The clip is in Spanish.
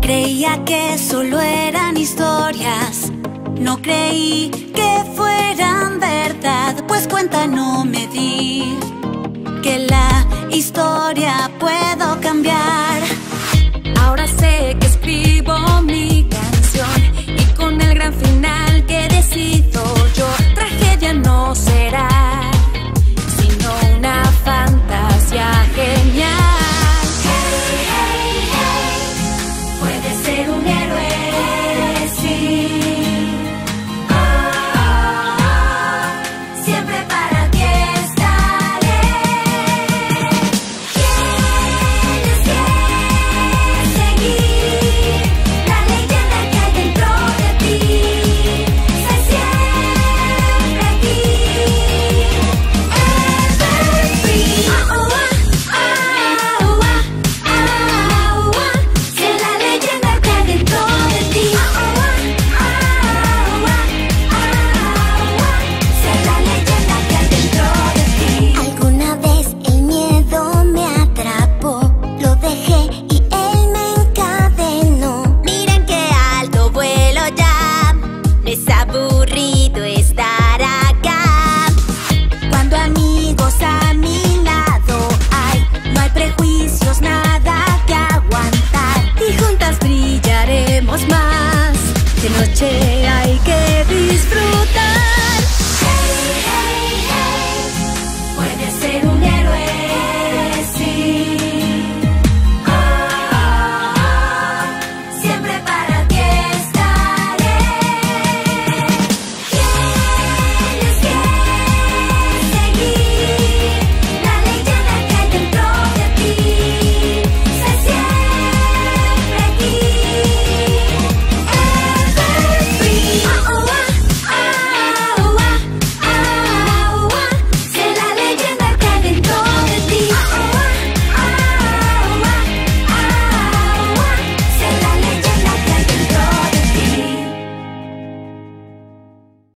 Creía que solo eran historias. No creí que fueran verdad, pues cuenta no me di que la historia puedo cambiar.